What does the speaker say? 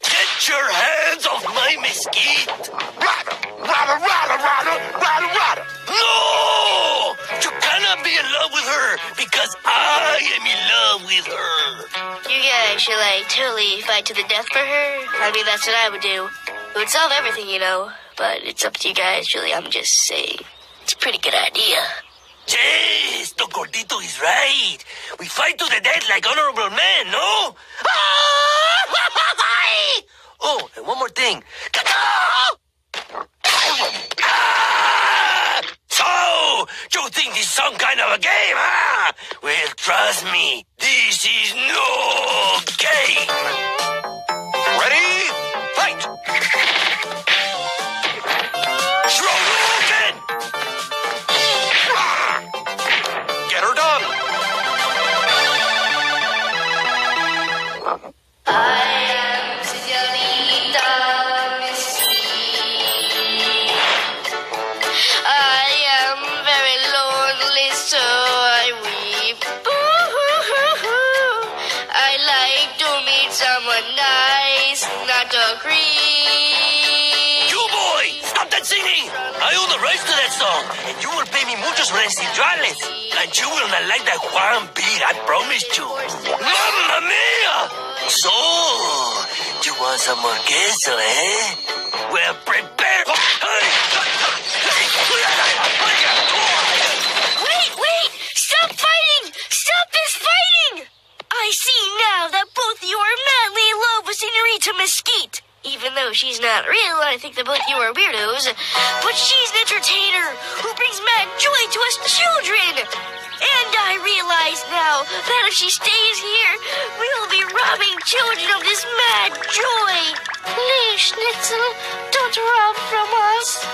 Get your hands off my mesquite! Rada, rada, rada, rada, rada, rada. No! You cannot be in love with her because I am in love with her. You guys should like totally fight to the death for her. I mean, that's what I would do. It would solve everything, you know. But it's up to you guys, really. I'm just saying. It's a pretty good idea. Yes, Don Gordito is right. We fight to the death like honorable men, no? Ah! Oh, and one more thing. So, you think this is some kind of a game, huh? Well, trust me, this is no game. Someone nice, not a creep. You boy, stop that singing! I own the rights to that song, and you will pay me muchos residuales. And you will not like that Juan beat, I promise you. Mamma mia! So, you want some more queso, eh? Well, prepare. Wait, wait! Stop fighting! Stop this fighting! I see now that both you are madly in love Senorita Mesquite. Even though she's not real, I think that both of you are weirdos. But she's an entertainer who brings mad joy to us children. And I realize now that if she stays here, we will be robbing children of this mad joy. Please, Schnitzel, don't rob from us.